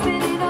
spinning